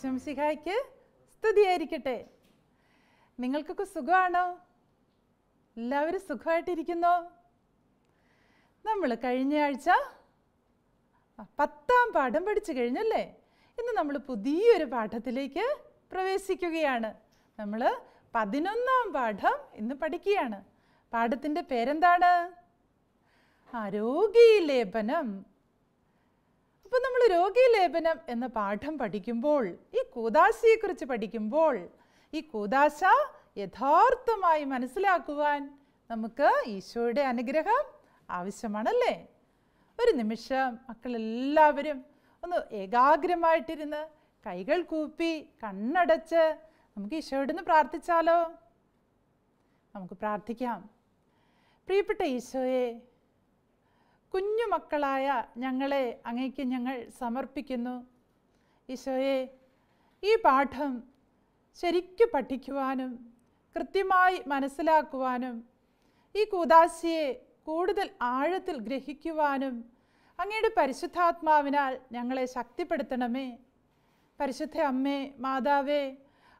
വിശ്വംസിഹായ്ക്ക് സ്തുതിയായിരിക്കട്ടെ. നിങ്ങൾക്കൊക്കെ സുഖമാണോ? എല്ലാവരും സുഖമായിട്ടിരിക്കുന്നോ? നമ്മൾ കഴിഞ്ഞ ആഴ്ച പത്താം പാഠം പഠിച്ചു കഴിഞ്ഞല്ലേ? ഇന്ന് നമ്മൾ പുതിയൊരു പാഠത്തിലേക്ക് പ്രവേശിക്കുകയാണ്. നമ്മൾ പതിനൊന്നാം പാഠം ഇന്ന് പഠിക്കുകയാണ്. പാഠത്തിന്റെ പേരെന്താണ്? ആരോഗ്യ ആരോഗ്യലേപനം അപ്പോൾ നമ്മൾ രോഗീലേപനം എന്ന പാഠം പഠിക്കുമ്പോൾ ഈ കൂതാശയെക്കുറിച്ച് പഠിക്കുമ്പോൾ ഈ കൂതാശ യഥാർത്ഥമായി മനസ്സിലാക്കുവാൻ നമുക്ക് ഈശോയുടെ അനുഗ്രഹം ആവശ്യമാണല്ലേ? ഒരു നിമിഷം മക്കളെല്ലാവരും ഒന്ന് ഏകാഗ്രമായിട്ടിരുന്ന് കൈകൾ കൂപ്പി കണ്ണടച്ച് നമുക്ക് ഈശോയോട് നിന്ന് പ്രാർത്ഥിച്ചാലോ? നമുക്ക് പ്രാർത്ഥിക്കാം. പ്രിയപ്പെട്ട ഈശോയെ കുഞ്ഞു മക്കളായ ഞങ്ങളെ അങ്ങേക്ക് ഞങ്ങൾ സമർപ്പിക്കുന്നു. ഈശോയെ ഈ പാഠം ശരിക്കു പഠിക്കുവാനും കൃത്യമായി മനസ്സിലാക്കുവാനും ഈ കൂതാശിയെ കൂടുതൽ ആഴത്തിൽ ഗ്രഹിക്കുവാനും അങ്ങയുടെ പരിശുദ്ധാത്മാവിനാൽ ഞങ്ങളെ ശക്തിപ്പെടുത്തണമേ. പരിശുദ്ധ അമ്മേ മാതാവേ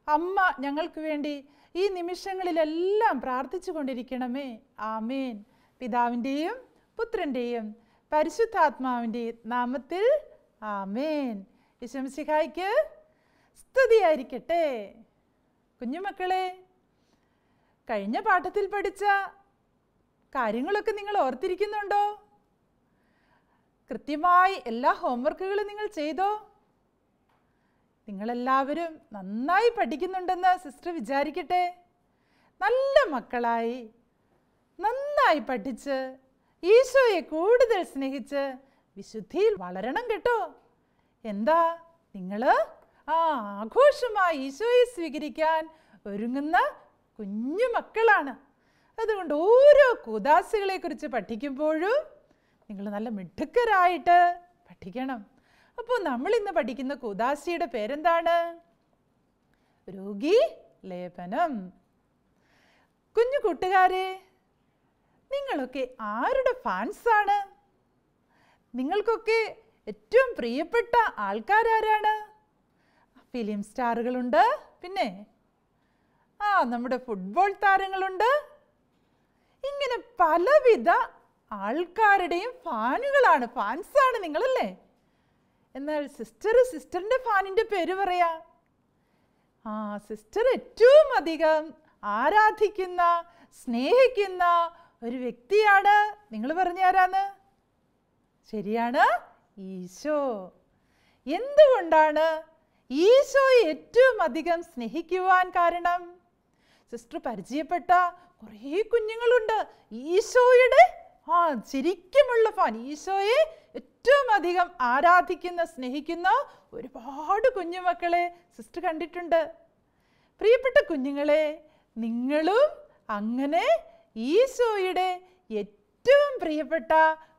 അമ്മ ഞങ്ങൾക്ക് വേണ്ടി ഈ നിമിഷങ്ങളിലെല്ലാം പ്രാർത്ഥിച്ചു കൊണ്ടിരിക്കണമേ ആമേൻ. പിതാവിന്റെയും പുത്രന്റെയും പരിശുദ്ധാത്മാവിന്റെയും നാമത്തിൽ ആമേൻ. യശംസിഹായിക്ക് സ്തുതിയായിരിക്കട്ടെ. കുഞ്ഞുമക്കളെ കഴിഞ്ഞ പാഠത്തിൽ പഠിച്ച കാര്യങ്ങളൊക്കെ നിങ്ങൾ ഓർത്തിരിക്കുന്നുണ്ടോ? കൃത്യമായി എല്ലാ ഹോംവർക്കുകളും നിങ്ങൾ ചെയ്തോ? നിങ്ങളെല്ലാവരും നന്നായി പഠിക്കുന്നുണ്ടെന്ന് സിസ്റ്റർ വിചാരിക്കട്ടെ. നല്ല മക്കളായി നന്നായി പഠിച്ച് ഈശോയെ കൂടുതൽ സ്നേഹിച്ച് വിശുദ്ധിയിൽ വളരണം കേട്ടോ. എന്താ? നിങ്ങൾ ആ ആഘോഷമായി ഈശോയെ സ്വീകരിക്കാൻ ഒരുങ്ങുന്ന കുഞ്ഞു മക്കളാണ്. അതുകൊണ്ട് ഓരോ കുദാസികളെ കുറിച്ച് പഠിക്കുമ്പോഴും നിങ്ങൾ നല്ല മിടുക്കരായിട്ട് പഠിക്കണം. അപ്പോൾ നമ്മൾ ഇന്ന് പഠിക്കുന്ന കുദാസിയുടെ പേരെന്താണ്? രോഗി ലേപനം. കുഞ്ഞു കൂട്ടുകാരെ നിങ്ങളൊക്കെ ആരുടെ ഫാൻസാണ്? നിങ്ങൾക്കൊക്കെ ഏറ്റവും പ്രിയപ്പെട്ട ആൾക്കാരാരാണ്? ഫിലിം സ്റ്റാറുകളുണ്ട് പിന്നെ ആ നമ്മുടെ ഫുട്ബോൾ താരങ്ങളുണ്ട്. ഇങ്ങനെ പലവിധ ആൾക്കാരുടെയും ഫാനുകളാണ് ഫാൻസാണ് നിങ്ങളല്ലേ? എന്നാൽ സിസ്റ്റർ സിസ്റ്ററിന്റെ ഫാനിന്റെ പേര് പറയാ. ആ സിസ്റ്റർ ഏറ്റവും അധികം ആരാധിക്കുന്ന സ്നേഹിക്കുന്ന ഒരു വ്യക്തിയാണ്. നിങ്ങൾ പറഞ്ഞാരാന്ന് ശരിയാണ് ഈശോ. എന്തുകൊണ്ടാണ് ഈശോയെ ഏറ്റവും അധികം സ്നേഹിക്കുവാൻ കാരണം? സിസ്റ്റർ പരിചയപ്പെട്ട കുറേ കുഞ്ഞുങ്ങളുണ്ട്. ഈശോയുടെ ആ ശരിക്കുമുള്ള ഫാൻ ഈശോയെ ഏറ്റവും അധികം ആരാധിക്കുന്ന സ്നേഹിക്കുന്ന ഒരുപാട് കുഞ്ഞുമക്കളെ സിസ്റ്റർ കണ്ടിട്ടുണ്ട്. പ്രിയപ്പെട്ട കുഞ്ഞുങ്ങളെ നിങ്ങളും അങ്ങനെ ഈശോയുടെ ഏറ്റവും പ്രിയപ്പെട്ട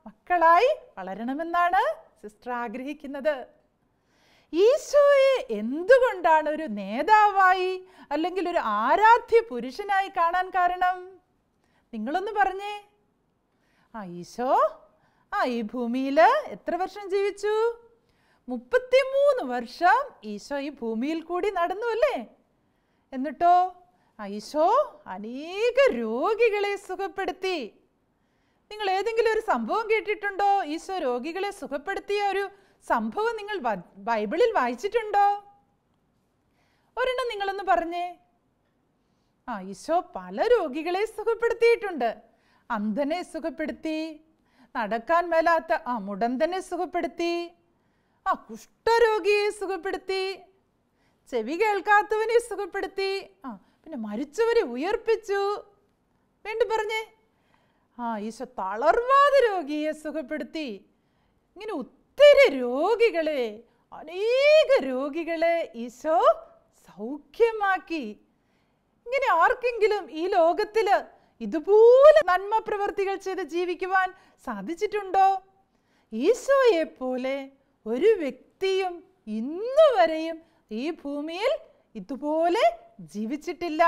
മക്കളായി വളരണമെന്നാണ് സിസ്റ്റർ ആഗ്രഹിക്കുന്നത്. ഈശോയെ എന്തുകൊണ്ടാണ് ഒരു നേതാവായി അല്ലെങ്കിൽ ഒരു ആരാധ്യ പുരുഷനായി കാണാൻ കാരണം? നിങ്ങളൊന്ന് പറഞ്ഞേ. ആ ഈശോ ആ ഈ ഭൂമിയിൽ എത്ര വർഷം ജീവിച്ചു? മുപ്പത്തിമൂന്ന് വർഷം ഈശോ ഈ ഭൂമിയിൽ കൂടി നടന്നു അല്ലേ? എന്നിട്ടോ ഈശോ അനേക രോഗികളെ സുഖപ്പെടുത്തി. നിങ്ങൾ ഏതെങ്കിലും ഒരു സംഭവം കേട്ടിട്ടുണ്ടോ? ഈശോ രോഗികളെ സുഖപ്പെടുത്തിയ ഒരു സംഭവം നിങ്ങൾ ബൈബിളിൽ വായിച്ചിട്ടുണ്ടോ? ഒരെണ്ണം നിങ്ങളൊന്ന് പറഞ്ഞേ. ആ ഈശോ പല രോഗികളെ സുഖപ്പെടുത്തിയിട്ടുണ്ട്. അന്ധനെ സുഖപ്പെടുത്തി നടക്കാൻ മേലാത്ത ആ മുടന്തനെ സുഖപ്പെടുത്തി ആ കുഷ്ഠരോഗിയെ സുഖപ്പെടുത്തി ചെവി കേൾക്കാത്തവനെ സുഖപ്പെടുത്തി ആ പിന്നെ മരിച്ചവരെ ഉയർപ്പിച്ചു. വേണ്ടി പറഞ്ഞേ? ആ ഈശോ തളർവാത രോഗിയെ സുഖപ്പെടുത്തി. ഇങ്ങനെ ഒത്തിരി രോഗികളെ അനേക രോഗികളെ ഈശോ സൗഖ്യമാക്കി. ഇങ്ങനെ ആർക്കെങ്കിലും ഈ ലോകത്തിൽ ഇതുപോലെ നന്മ പ്രവർത്തികൾ ചെയ്ത് ജീവിക്കുവാൻ സാധിച്ചിട്ടുണ്ടോ? ഈശോയെ പോലെ ഒരു വ്യക്തിയും ഇന്നുവരെയും ഈ ഭൂമിയിൽ ഇതുപോലെ ജീവിച്ചിട്ടില്ല.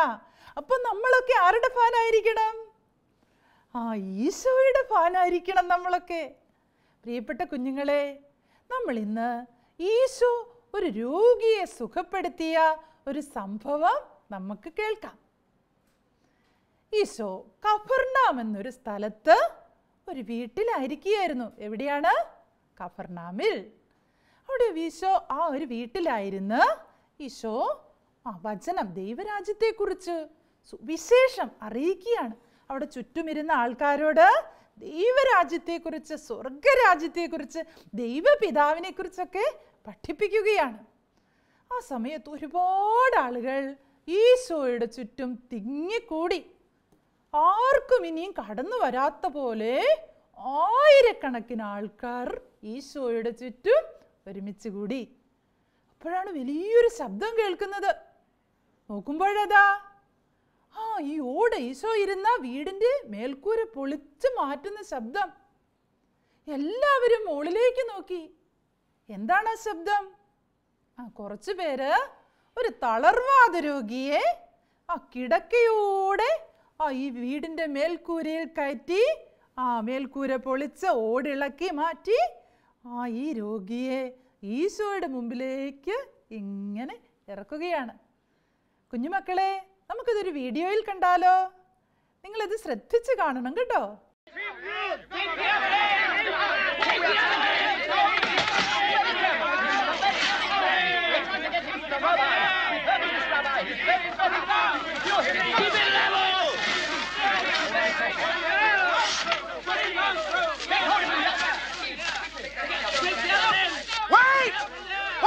അപ്പൊ നമ്മളൊക്കെ ആരുടെ ഫാനായിരിക്കണം? ആ ഈശോയുടെ ഫാനായിരിക്കണം നമ്മളൊക്കെ. പ്രിയപ്പെട്ട കുഞ്ഞുങ്ങളെ നമ്മൾ ഇന്ന് ഈശോ ഒരു രോഗിയെ സുഖപ്പെടുത്തിയ ഒരു സംഭവം നമുക്ക് കേൾക്കാം. ഈശോ കഫർനാം എന്നൊരു സ്ഥലത്ത് ഒരു വീട്ടിലായിരിക്കുകയായിരുന്നു. എവിടെയാണ്? കഫർനാമിൽ. അവിടെ ഈശോ ആ ഒരു വീട്ടിലായിരുന്നു. ഈശോ ആ വചനം ദൈവരാജ്യത്തെക്കുറിച്ച് സുവിശേഷം അറിയിക്കുകയാണ്. അവിടെ ചുറ്റുമിരുന്ന ആൾക്കാരോട് ദൈവരാജ്യത്തെക്കുറിച്ച് സ്വർഗരാജ്യത്തെക്കുറിച്ച് ദൈവപിതാവിനെക്കുറിച്ചൊക്കെ പഠിപ്പിക്കുകയാണ്. ആ സമയത്ത് ഒരുപാട് ആളുകൾ ഈശോയുടെ ചുറ്റും തിങ്ങിക്കൂടി. ആർക്കും ഇനിയും കടന്നു വരാത്ത പോലെ ആയിരക്കണക്കിന് ആൾക്കാർ ഈശോയുടെ ചുറ്റും ഒരുമിച്ച് കൂടി. അപ്പോഴാണ് വലിയൊരു ശബ്ദം കേൾക്കുന്നത്. നോക്കുമ്പോഴതാ ആ ഈ ഓട് ഈശോ ഇരുന്ന വീടിന്റെ മേൽക്കൂര പൊളിച്ചു മാറ്റുന്ന ശബ്ദം. എല്ലാവരും മുകളിലേക്ക് നോക്കി. എന്താണ് ആ ശബ്ദം? ആ കുറച്ചു പേര് ഒരു തളർവാദ രോഗിയെ ആ കിടക്കയോടെ ആ ഈ വീടിന്റെ മേൽക്കൂരയിൽ കയറ്റി ആ മേൽക്കൂര പൊളിച്ച് ഓടിളക്കി മാറ്റി ആ ഈ രോഗിയെ ഈശോയുടെ മുമ്പിലേക്ക് ഇങ്ങനെ ഇറക്കുകയാണ്. കുഞ്ഞുമക്കളെ നമുക്കിതൊരു വീഡിയോയിൽ കണ്ടാലോ? നിങ്ങളിത് ശ്രദ്ധിച്ച് കാണണം കേട്ടോ.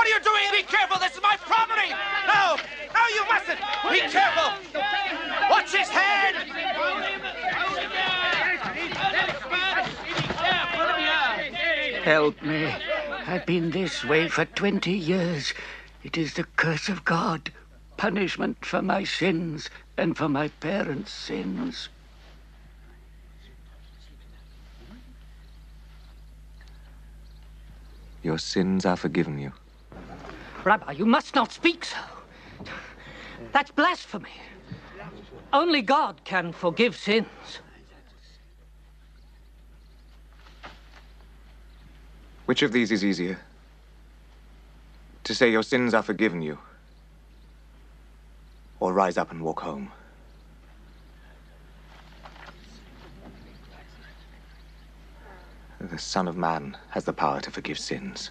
What are you doing? Be careful! This is my property! No! No, you mustn't! Be careful! Watch his head! Help me. I've been this way for 20 years. It is the curse of God. Punishment for my sins and for my parents' sins. Your sins are forgiven you. Rabbi, you must not speak so. That's blasphemy. Only God can forgive sins. Which of these is easier? To say your sins are forgiven you, or rise up and walk home? The Son of Man has the power to forgive sins.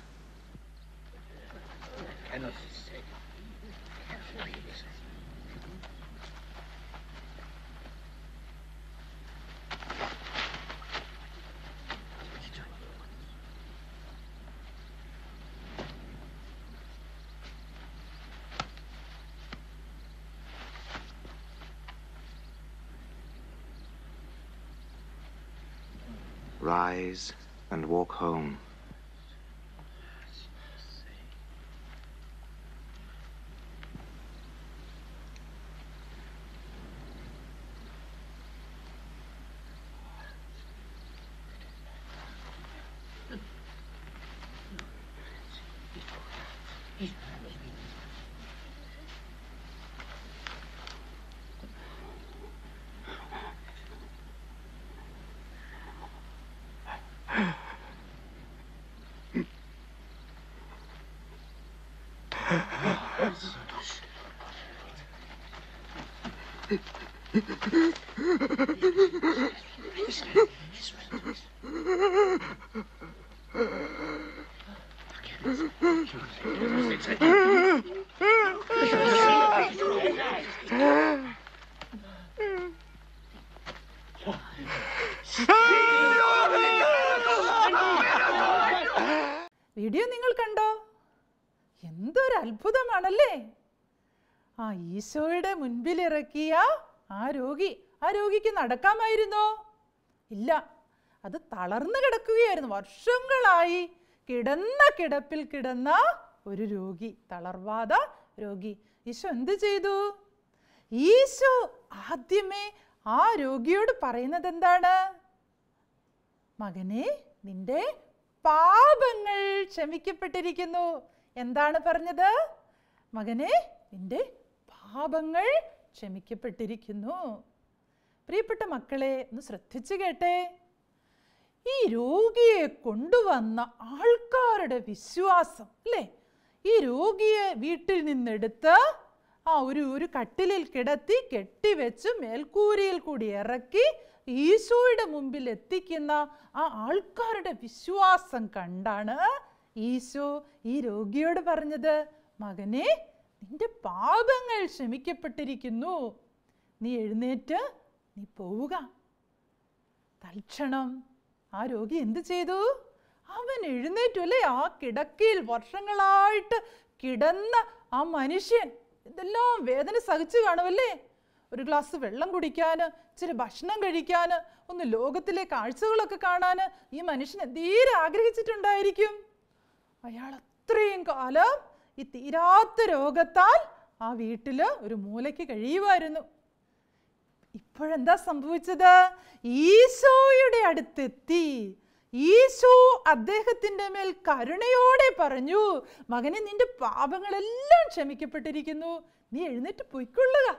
Rise and walk home. ます。Ah! ഈശോയുടെ മുൻപിലിറക്കിയ ആ രോഗി ആ രോഗിക്ക് നടക്കാമായിരുന്നോ? ഇല്ല. അത് തളർന്നു കിടക്കുകയായിരുന്നു. വർഷങ്ങളായി കിടന്ന കിടപ്പിൽ കിടന്ന ഒരു രോഗി തളർവാദ രോഗി. ഈശോ എന്ത് ചെയ്തു? ഈശോ ആദ്യമേ ആ രോഗിയോട് പറയുന്നത് എന്താണ്? മകനെ നിന്റെ പാപങ്ങൾ ക്ഷമിക്കപ്പെട്ടിരിക്കുന്നു. എന്താണ് പറഞ്ഞത്? മകനെ നിന്റെ പാപങ്ങൾ ക്ഷമിക്കപ്പെട്ടിരിക്കുന്നു. പ്രിയപ്പെട്ട മക്കളെ ഒന്ന് ശ്രദ്ധിച്ചു കേട്ടെ. ഈ രോഗിയെ കൊണ്ടുവന്ന ആൾക്കാരുടെ വിശ്വാസം അല്ലേ? ഈ രോഗിയെ വീട്ടിൽ നിന്നെടുത്ത് ആ ഒരു ഒരു കട്ടിലിൽ കിടത്തി കെട്ടിവെച്ച് മേൽക്കൂരയിൽ കൂടി ഇറക്കി ഈശോയുടെ മുമ്പിൽ എത്തിക്കുന്ന ആ ആൾക്കാരുടെ വിശ്വാസം കണ്ടാണ് ഈശോ ഈ രോഗിയോട് പറഞ്ഞത് മകനെ നിന്റെ പാപങ്ങൾ ക്ഷമിക്കപ്പെട്ടിരിക്കുന്നു. നീ എഴുന്നേറ്റ് നീ പോവുക. തൽക്ഷണം ആ രോഗി എന്ത് ചെയ്തു? അവൻ എഴുന്നേറ്റു അല്ലേ? ആ കിടക്കയിൽ വർഷങ്ങളായിട്ട് കിടന്ന ആ മനുഷ്യൻ. ഇതെല്ലാം വേദന സഹിച്ചു കാണുമല്ലേ? ഒരു ഗ്ലാസ് വെള്ളം കുടിക്കാൻ ഇച്ചിരി ഭക്ഷണം കഴിക്കാൻ ഒന്ന് ലോകത്തിലെ കാഴ്ചകളൊക്കെ കാണാൻ ഈ മനുഷ്യൻ തീരെ ആഗ്രഹിച്ചിട്ടുണ്ടായിരിക്കും. അയാൾ അത്രയും കാലം ഈ തീരാത്ത രോഗത്താൽ ആ വീട്ടിൽ ഒരു മൂലയ്ക്ക് കഴിയുമായിരുന്നു ഇപ്പോഴെന്താ സംഭവിച്ചത്? ഈശോയുടെ അടുത്തെത്തി. ഈശോ അദ്ദേഹത്തിന്റെ മേൽ കരുണയോടെ പറഞ്ഞു മകനെ നിന്റെ പാപങ്ങളെല്ലാം ക്ഷമിക്കപ്പെട്ടിരിക്കുന്നു. നീ എഴുന്നേറ്റ് പൊയ്ക്കൊള്ളുക.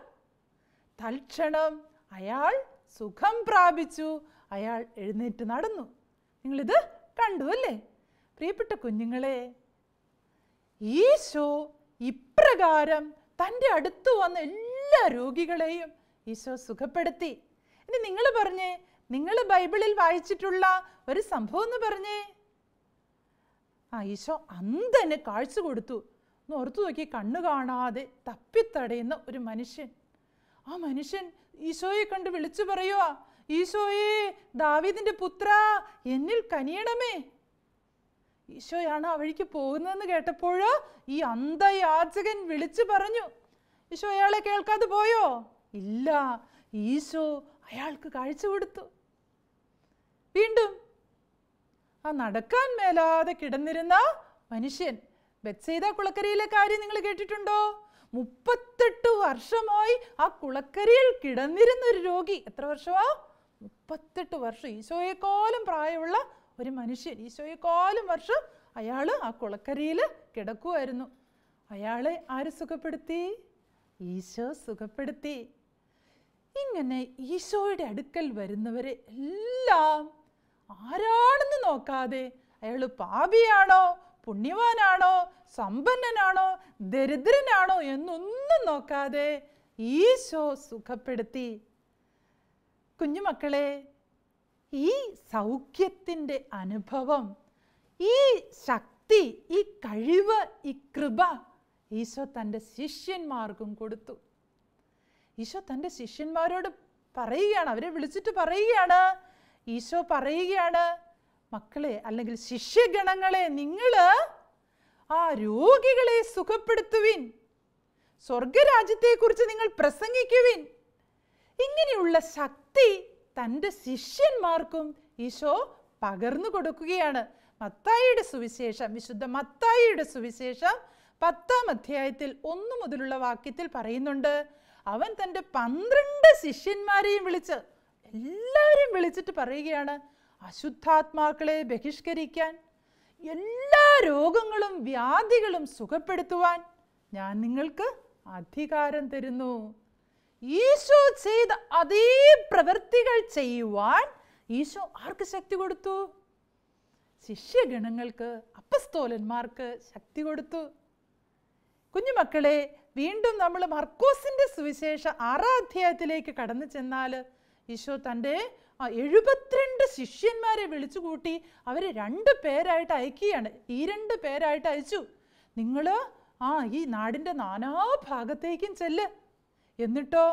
തൽക്ഷണം അയാൾ സുഖം പ്രാപിച്ചു. അയാൾ എഴുന്നേറ്റ് നടന്നു. നിങ്ങളിത് കണ്ടു അല്ലേ? പ്രിയപ്പെട്ട കുഞ്ഞുങ്ങളെ ഈശോ ഇപ്രകാരം തന്റെ അടുത്ത് വന്ന എല്ലാ രോഗികളെയും ഈശോ സുഖപ്പെടുത്തി. ഇനി നിങ്ങൾ പറഞ്ഞേ നിങ്ങൾ ബൈബിളിൽ വായിച്ചിട്ടുള്ള ഒരു സംഭവം എന്ന് പറഞ്ഞേ. ആ ഈശോ അന്തന് കാഴ്ച കൊടുത്തു. ഒന്ന് ഓർത്തു നോക്കി കണ്ണു കാണാതെ തപ്പിത്തടയുന്ന ഒരു മനുഷ്യൻ. ആ മനുഷ്യൻ ഈശോയെ കണ്ട് വിളിച്ചു പറയുക ഈശോയെ ദാവീദിന്റെ പുത്ര എന്നിൽ കനിയണമേ. ഈശോയാണ് ആ വഴിക്ക് പോകുന്നതെന്ന് കേട്ടപ്പോൾ ഈ അന്ധയാചകൻ വിളിച്ചു പറഞ്ഞു ഈശോ അയാളെ കേൾക്കാതെ പോയോ? ഇല്ല ഈശോ അയാൾക്ക് കാഴ്ച കൊടുത്തു. വീണ്ടും ആ നടക്കാൻ മേലാതെ കിടന്നിരുന്ന മനുഷ്യൻ ബെത്സൈദ കുളക്കരയിലെ കാര്യം നിങ്ങൾ കേട്ടിട്ടുണ്ടോ? മുപ്പത്തെട്ട് വർഷമായി ആ കുളക്കരയിൽ കിടന്നിരുന്ന ഒരു രോഗി. എത്ര വർഷമാ? മുപ്പത്തെട്ട് വർഷം. ഈശോയെക്കാളും പ്രായമുള്ള ഒരു മനുഷ്യൻ ഈശോയെ ഈശോയെക്കാളും വർഷം അയാൾ ആ കുളക്കരയിൽ കിടക്കുമായിരുന്നു അയാളെ ആര് സുഖപ്പെടുത്തി? ഈശോ സുഖപ്പെടുത്തി. ഇങ്ങനെ ഈശോയുടെ അടുക്കൽ വരുന്നവരെ എല്ലാം ആരാണെന്ന് നോക്കാതെ അയാൾ പാപിയാണോ പുണ്യവാനാണോ സമ്പന്നനാണോ ദരിദ്രനാണോ എന്നൊന്നും നോക്കാതെ ഈശോ സുഖപ്പെടുത്തി. കുഞ്ഞുമക്കളെ ഈ സൗഖ്യത്തിന്റെ അനുഭവം ഈ ശക്തി ഈ കഴിവ് ഈ കൃപ ഈശോ തന്റെ ശിഷ്യന്മാർക്കും കൊടുത്തു. ഈശോ തന്റെ ശിഷ്യന്മാരോട് പറയുകയാണ് അവരെ വിളിച്ചിട്ട് പറയുകയാണ്. ഈശോ പറയുകയാണ് മക്കളെ അല്ലെങ്കിൽ ശിഷ്യഗണങ്ങളെ നിങ്ങൾ ആ രോഗികളെ സുഖപ്പെടുത്തുവിൻ. സ്വർഗരാജ്യത്തെക്കുറിച്ച് നിങ്ങൾ പ്രസംഗിക്കുവിൻ. ഇങ്ങനെയുള്ള ശക്തി തന്റെ ശിഷ്യന്മാർക്കും ഈശോ പകർന്നു കൊടുക്കുകയാണ്. മത്തായിയുടെ സുവിശേഷം വിശുദ്ധ മത്തായിയുടെ സുവിശേഷം പത്താം അധ്യായത്തിൽ ഒന്നു മുതലുള്ള വാക്യത്തിൽ പറയുന്നുണ്ട് അവൻ തന്റെ പന്ത്രണ്ട് ശിഷ്യന്മാരെയും വിളിച്ച് എല്ലാവരെയും വിളിച്ചിട്ട് പറയുകയാണ് അശുദ്ധാത്മാക്കളെ ബഹിഷ്കരിക്കാൻ എല്ലാ രോഗങ്ങളും വ്യാധികളും സുഖപ്പെടുത്തുവാൻ ഞാൻ നിങ്ങൾക്ക് അധികാരം തരുന്നു. ഈശോ ചെയ്ത അതേ പ്രവൃത്തികൾ ചെയ്യുവാൻ ഈശോ ആർക്ക് ശക്തി കൊടുത്തു? ശിഷ്യഗണങ്ങൾക്ക് അപ്പസ്തോലന്മാർക്ക് ശക്തി കൊടുത്തു. കുഞ്ഞുമക്കളെ വീണ്ടും നമ്മൾ മർക്കോസിന്റെ സുവിശേഷ ആറാധ്യായത്തിലേക്ക് കടന്നു ചെന്നാൽ ഈശോ തന്റെ എഴുപത്തിരണ്ട് ശിഷ്യന്മാരെ വിളിച്ചു കൂട്ടി അവരെ രണ്ട് പേരായിട്ട് അയക്കുകയാണ്. ഈ രണ്ട് പേരായിട്ട് അയച്ചു. നിങ്ങൾ ആ ഈ നാടിന്റെ നാനാഭാഗത്തേക്കും ചെല്ല്. എന്നിട്ടോ?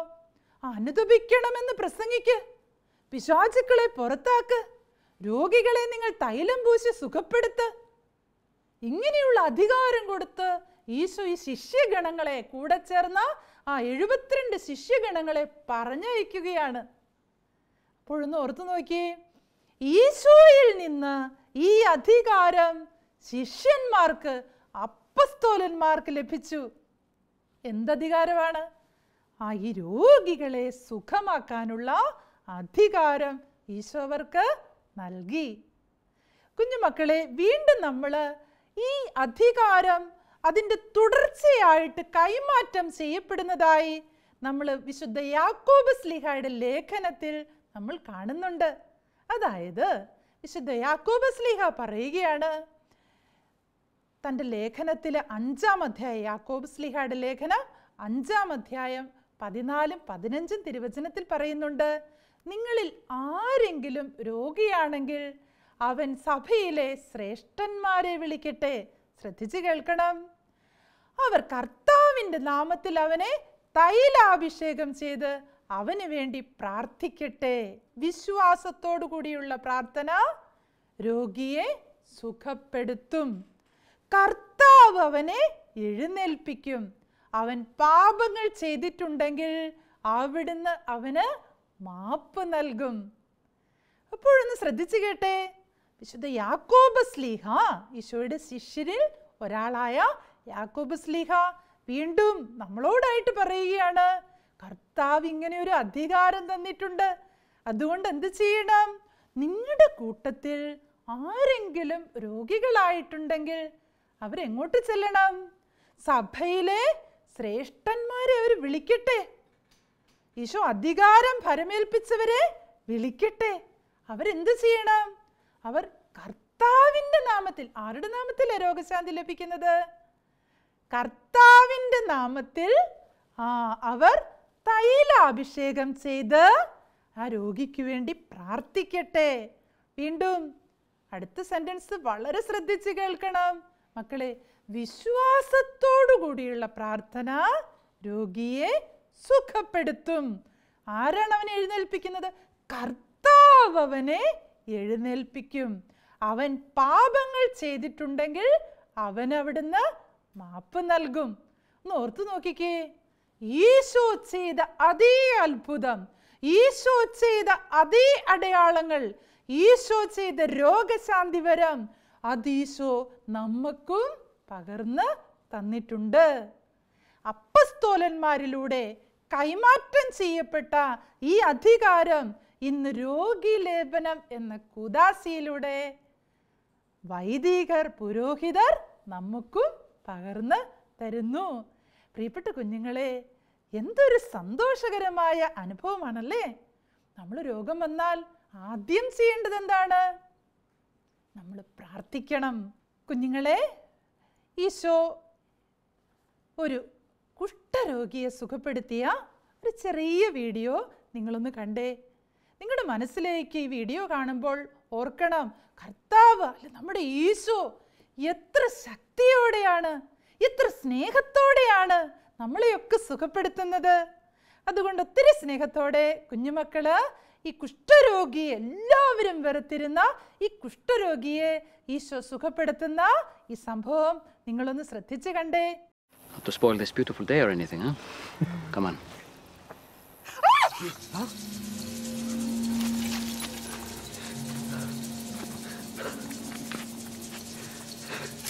അനുദപിക്കണമെന്ന് പ്രസംഗിക്ക്. പിശാചുക്കളെ പുറത്താക്ക്. രോഗികളെ നിങ്ങൾ തൈലം പൂശി സുഖപ്പെടുത്ത്. ഇങ്ങനെയുള്ള അധികാരം കൊടുത്ത് ഈശോ ഈ ശിഷ്യഗണങ്ങളെ കൂടെ ചേർന്ന ആ എഴുപത്തിരണ്ട് ശിഷ്യഗണങ്ങളെ പറഞ്ഞയക്കുകയാണ്. അപ്പോഴൊന്ന് ഓർത്തു നോക്കിയേ ഈശോയിൽ നിന്ന് ഈ അധികാരം ശിഷ്യന്മാർക്ക് അപ്പസ്തോലന്മാർക്ക് ലഭിച്ചു. എന്തധികാരമാണ്? ആ ഈ രോഗികളെ സുഖമാക്കാനുള്ള അധികാരം ഈശോവർക്ക് നൽകി. കുഞ്ഞുമക്കളെ വീണ്ടും നമ്മൾ ഈ അധികാരം അതിന്റെ തുടർച്ചയായിട്ട് കൈമാറ്റം ചെയ്യപ്പെടുന്നതായി നമ്മൾ വിശുദ്ധ യാക്കോബ് സ്ലിഹയുടെ ലേഖനത്തിൽ നമ്മൾ കാണുന്നുണ്ട്. അതായത് വിശുദ്ധ യാക്കോബ് സ്ലിഹ പറയുകയാണ് തന്റെ ലേഖനത്തിലെ അഞ്ചാം അധ്യായം യാക്കോബ് സ്ലിഹയുടെ ലേഖനം അഞ്ചാം അധ്യായം പതിനാലും പതിനഞ്ചും തിരുവചനത്തിൽ പറയുന്നുണ്ട്. നിങ്ങളിൽ ആരെങ്കിലും രോഗിയാണെങ്കിൽ അവൻ സഭയിലെ ശ്രേഷ്ഠന്മാരെ വിളിക്കട്ടെ. ശ്രദ്ധിച്ചു കേൾക്കണം. അവർ കർത്താവിന്റെ നാമത്തിൽ അവനെ തൈലാഭിഷേകം ചെയ്ത് അവന് വേണ്ടി പ്രാർത്ഥിക്കട്ടെ. വിശ്വാസത്തോടു കൂടിയുള്ള പ്രാർത്ഥന രോഗിയെ സുഖപ്പെടുത്തും. കർത്താവ് അവനെ എഴുന്നേൽപ്പിക്കും. അവൻ പാപങ്ങൾ ചെയ്തിട്ടുണ്ടെങ്കിൽ അവിടുന്ന് അവന് മാപ്പ് നൽകും. അപ്പോഴൊന്ന് ശ്രദ്ധിച്ചു കേട്ടെ. വിശുദ്ധ യാക്കോബ് സ്ലീഹ ഈശോയുടെ ശിഷ്യരിൽ ഒരാളായ യാക്കോബ് സ്ലീഹ വീണ്ടും നമ്മളോടായിട്ട് പറയുകയാണ് കർത്താവ് ഇങ്ങനെ ഒരു അധികാരം തന്നിട്ടുണ്ട്. അതുകൊണ്ട് എന്ത് ചെയ്യണം? നിങ്ങളുടെ കൂട്ടത്തിൽ ആരെങ്കിലും രോഗികളായിട്ടുണ്ടെങ്കിൽ അവരെങ്ങോട്ട് ചെല്ലണം? സഭയിലെ ശ്രേഷ്ഠന്മാരെ അവർ വിളിക്കട്ടെ. ഈശോ അധികാരം ഭരമേൽപ്പിച്ചവരെ വിളിക്കട്ടെ. അവരെന്ത് ചെയ്യണം? അവർ കർത്താവിന്റെ നാമത്തിൽ ആരുടെ നാമത്തിലാണ് രോഗശാന്തി ലഭിക്കുന്നത്? കർത്താവിന്റെ നാമത്തിൽ ആ അവർ തൈലാഭിഷേകം ചെയ്ത് ആ രോഗിക്ക് വേണ്ടി പ്രാർത്ഥിക്കട്ടെ. വീണ്ടും അടുത്ത സെന്റൻസ് വളരെ ശ്രദ്ധിച്ച് കേൾക്കണം. മക്കളെ വിശ്വാസത്തോടു കൂടിയുള്ള പ്രാർത്ഥന രോഗിയെ സുഖപ്പെടുത്തും. ആരാണ് അവനെ എഴുന്നേൽപ്പിക്കുന്നത്? കർത്താവ് അവനെ എഴുന്നേൽപ്പിക്കും. അവൻ പാപങ്ങൾ ചെയ്തിട്ടുണ്ടെങ്കിൽ അവൻ അവിടുന്ന് മാപ്പ് നൽകും. ഒന്ന് ഓർത്തു നോക്കിക്കേ. ഈശോ ചെയ്ത അതേ അത്ഭുതം ഈശോ ചെയ്ത അതേ അടയാളങ്ങൾ ഈശോ ചെയ്ത രോഗശാന്തി വരം അത് ഈശോ നമുക്കും പകർന്ന് തന്നിട്ടുണ്ട്. അപ്പസ്തോലന്മാരിലൂടെ കൈമാറ്റം ചെയ്യപ്പെട്ട ഈ അധികാരം ഇന്ന് രോഗി ലേപനം എന്ന കുദാസിയിലൂടെ വൈദികർ പുരോഹിതർ നമുക്കും പകർന്ന് തരുന്നു. പ്രിയപ്പെട്ട കുഞ്ഞുങ്ങളെ എന്തൊരു സന്തോഷകരമായ അനുഭവമാണല്ലേ? നമ്മൾ രോഗം വന്നാൽ ആദ്യം ചെയ്യേണ്ടത് എന്താണ് നമ്മൾ പ്രാർത്ഥിക്കണം. കുഞ്ഞുങ്ങളെ ഈശോ ഒരു കുഷ്ഠരോഗിയെ സുഖപ്പെടുത്തിയ ഒരു ചെറിയ വീഡിയോ നിങ്ങളൊന്ന് കണ്ടേ. നിങ്ങളുടെ മനസ്സിലേക്ക് ഈ വീഡിയോ കാണുമ്പോൾ ഓർക്കണം കർത്താവ് അല്ല നമ്മുടെ ഈശോ. എത്ര ശക്തിയോടെയാണ് എത്ര സ്നേഹത്തോടെയാണ് നമ്മളെയൊക്കെ സുഖപ്പെടുത്തുന്നത്. അതുകൊണ്ട് ഒത്തിരി സ്നേഹത്തോടെ കുഞ്ഞുമക്കൾ ഈ കുഷ്ഠരോഗിയെ എല്ലാവരും വെറുത്തിരുന്ന ഈ കുഷ്ഠരോഗിയെ ഈശോ സുഖപ്പെടുത്തുന്ന ഈ സംഭവം നിങ്ങളൊന്ന് ശ്രദ്ധിച്ച് കണ്ടേ Not to spoil this beautiful day or anything, huh? Come on.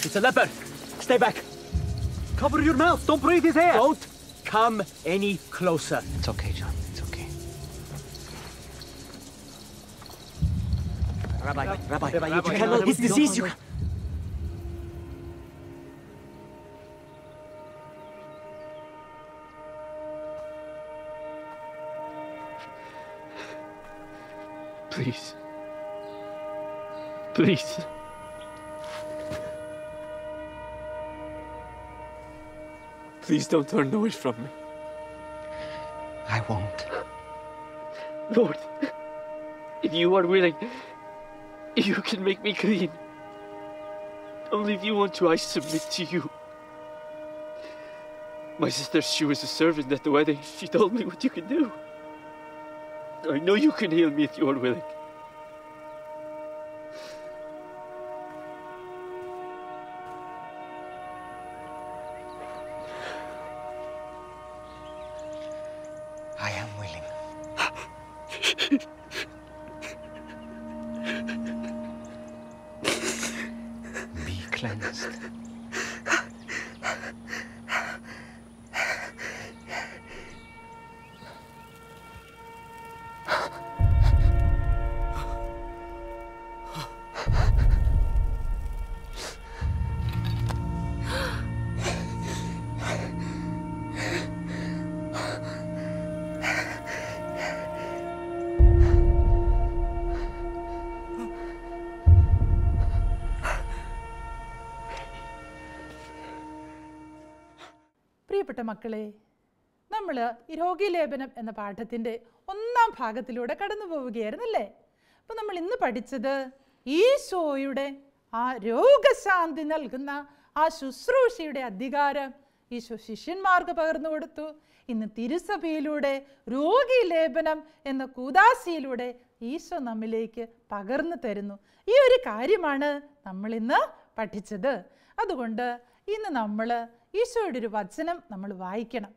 It's a leopard. Stay back. Cover your mouth. Don't breathe his air. Don't come any closer. It's okay, John. It's okay. Rabbi, Rabbi, Rabbi, you cannot. His disease. You. Please. Please. Please don't turn away from me. I won't. Lord, if you are willing, you can make me clean. Only if you want to, I submit to you. My sister, she was a servant at the wedding. She told me what you can do. I know you can heal me if you are willing. I am willing. Be cleansed. മക്കളെ നമ്മൾ രോഗീലേപനം എന്ന പാഠത്തിന്റെ ഒന്നാം ഭാഗത്തിലൂടെ കടന്നു പോവുകയായിരുന്നല്ലേ? അപ്പം നമ്മൾ ഇന്ന് പഠിച്ചത് ഈശോയുടെ ആ രോഗശാന്തി നൽകുന്ന ആ ശുശ്രൂഷയുടെ അധികാരം ഈശോ ശിഷ്യന്മാർക്ക് പകർന്നു കൊടുത്തു. ഇന്ന് തിരുസഭയിലൂടെ രോഗീലേപനം എന്ന കൂതാശിയിലൂടെ ഈശോ നമ്മിലേക്ക് പകർന്നു തരുന്നു. ഈ ഒരു കാര്യമാണ് നമ്മൾ ഇന്ന് പഠിച്ചത്. അതുകൊണ്ട് ഇന്ന് നമ്മൾ ഈശോയുടെ ഒരു വചനം നമ്മൾ വായിക്കണം.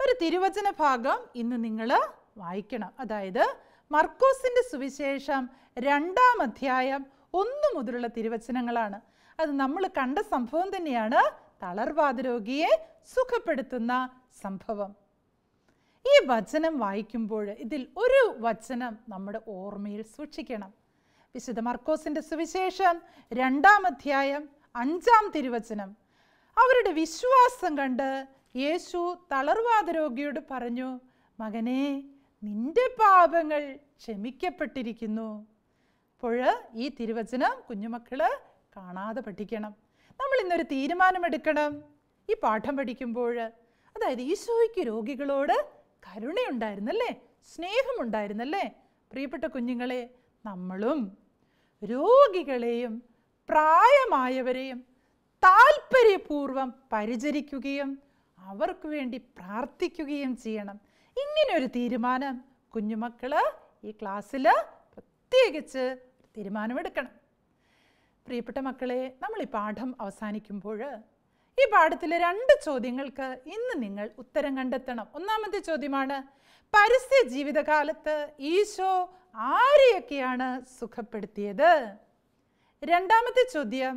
ഒരു തിരുവചന ഭാഗം ഇന്ന് നിങ്ങൾ വായിക്കണം. അതായത് മർക്കോസിന്റെ സുവിശേഷം രണ്ടാം അധ്യായം ഒന്നു മുതലുള്ള തിരുവചനങ്ങളാണ്. അത് നമ്മൾ കണ്ട സംഭവം തന്നെയാണ് തളർവാദ രോഗിയെ സുഖപ്പെടുത്തുന്ന സംഭവം. ഈ വചനം വായിക്കുമ്പോൾ ഇതിൽ ഒരു വചനം നമ്മുടെ ഓർമ്മയിൽ സൂക്ഷിക്കണം. വിശുദ്ധ മർക്കോസിന്റെ സുവിശേഷം രണ്ടാം അധ്യായം അഞ്ചാം തിരുവചനം. അവരുടെ വിശ്വാസം കണ്ട് യേശു തളർവാദ രോഗിയോട് പറഞ്ഞു മകനെ നിന്റെ പാപങ്ങൾ ക്ഷമിക്കപ്പെട്ടിരിക്കുന്നു. അപ്പോൾ ഈ തിരുവചനം കുഞ്ഞുമക്കൾ കാണാതെ പഠിക്കണം. നമ്മൾ ഇന്നൊരു തീരുമാനമെടുക്കണം. ഈ പാഠം പഠിക്കുമ്പോൾ അതായത് ഈശോയ്ക്ക് രോഗികളോട് കരുണയുണ്ടായിരുന്നല്ലേ? സ്നേഹമുണ്ടായിരുന്നല്ലേ? പ്രിയപ്പെട്ട കുഞ്ഞുങ്ങളെ നമ്മളും രോഗികളെയും പ്രായമായവരെയും താല്പര്യപൂർവം പരിചരിക്കുകയും അവർക്ക് വേണ്ടി പ്രാർത്ഥിക്കുകയും ചെയ്യണം. ഇങ്ങനെ ഒരു തീരുമാനം കുഞ്ഞുമക്കൾ ഈ ക്ലാസ്സിൽ പ്രത്യേകിച്ച് തീരുമാനമെടുക്കണം. പ്രിയപ്പെട്ട മക്കളെ നമ്മൾ ഈ പാഠം അവസാനിക്കുമ്പോൾ ഈ പാഠത്തിലെ രണ്ട് ചോദ്യങ്ങൾക്ക് ഇന്ന് നിങ്ങൾ ഉത്തരം കണ്ടെത്തണം. ഒന്നാമത്തെ ചോദ്യമാണ് പരസ്യ ജീവിതകാലത്ത് ഈശോ ആരെയൊക്കെയാണ് സുഖപ്പെടുത്തിയത്? രണ്ടാമത്തെ ചോദ്യം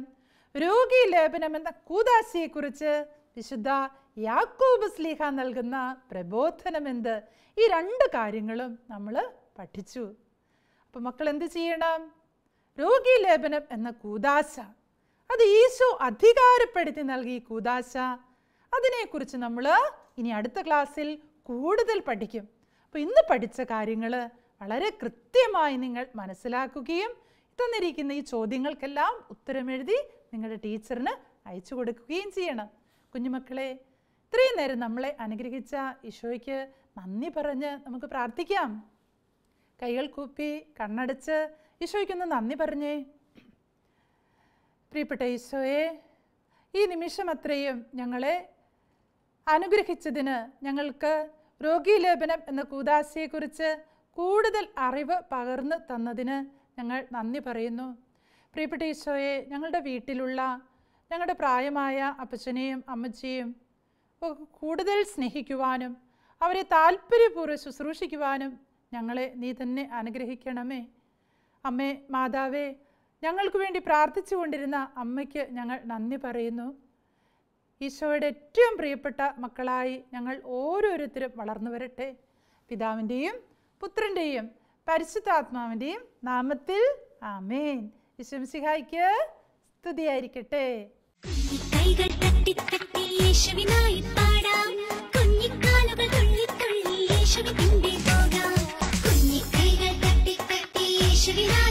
രോഗി ലേപനം എന്ന കൂതാശിയെക്കുറിച്ച് വിശുദ്ധ യാക്കോബ് സ്ലീഹ നൽകുന്ന പ്രബോധനം എന്ത്? ഈ രണ്ട് കാര്യങ്ങളും നമ്മൾ പഠിച്ചു. അപ്പം മക്കൾ എന്ത് ചെയ്യണം? രോഗി ലേപനം എന്ന കൂതാശ. അത് ഈശോ അധികാരപ്പെടുത്തി നൽകി കൂതാശ. അതിനെക്കുറിച്ച് നമ്മൾ ഇനി അടുത്ത ക്ലാസ്സിൽ കൂടുതൽ പഠിക്കും. അപ്പോൾ ഇന്ന് പഠിച്ച കാര്യങ്ങൾ വളരെ കൃത്യമായി നിങ്ങൾ മനസ്സിലാക്കുകയും തന്നിരിക്കുന്ന ഈ ചോദ്യങ്ങൾക്കെല്ലാം ഉത്തരമെഴുതി നിങ്ങളുടെ ടീച്ചറിന് അയച്ചു കൊടുക്കുകയും ചെയ്യണം. കുഞ്ഞുമക്കളെ ഇത്രയും നേരം നമ്മളെ അനുഗ്രഹിച്ച ഈശോയ്ക്ക് നന്ദി പറഞ്ഞ് നമുക്ക് പ്രാർത്ഥിക്കാം. കൈകൾ കൂപ്പി കണ്ണടച്ച് ഈശോയ്ക്കൊന്ന് നന്ദി പറഞ്ഞേ. പ്രിയപ്പെട്ട ഈശോയെ ഈ നിമിഷം അത്രയും ഞങ്ങളെ അനുഗ്രഹിച്ചതിന് ഞങ്ങൾക്ക് രോഗീലേപനം എന്ന കൂതാശയെക്കുറിച്ച് കൂടുതൽ അറിവ് പകർന്നു തന്നതിന് ഞങ്ങൾ നന്ദി പറയുന്നു. പ്രിയപ്പെട്ട ഈശോയെ ഞങ്ങളുടെ വീട്ടിലുള്ള ഞങ്ങളുടെ പ്രായമായ അപ്പച്ചനെയും അമ്മച്ചിയും കൂടുതൽ സ്നേഹിക്കുവാനും അവരെ താല്പര്യപൂർവം ശുശ്രൂഷിക്കുവാനും ഞങ്ങളെ നീ തന്നെ അനുഗ്രഹിക്കണമേ. അമ്മേ മാതാവേ ഞങ്ങൾക്ക് വേണ്ടി പ്രാർത്ഥിച്ചു കൊണ്ടിരുന്ന അമ്മയ്ക്ക് ഞങ്ങൾ നന്ദി പറയുന്നു. ഈശോയുടെ ഏറ്റവും പ്രിയപ്പെട്ട മക്കളായി ഞങ്ങൾ ഓരോരുത്തരും വളർന്നു വരട്ടെ. പിതാവിന്റെയും പുത്രന്റെയും പരിശുദ്ധാത്മാവിന്റെയും നാമത്തിൽ ആമേൻ. വിശ്വംസിഹായിക്ക് സ്തുതിയായിരിക്കട്ടെ. കൈകൾ കുഞ്ഞിക്കാലുകൾ തുള്ളി തുള്ളി യേശുവിൻ പോകാം കുഞ്ഞിക്കൈകൾ തട്ടി തട്ടി യേശുവിനായി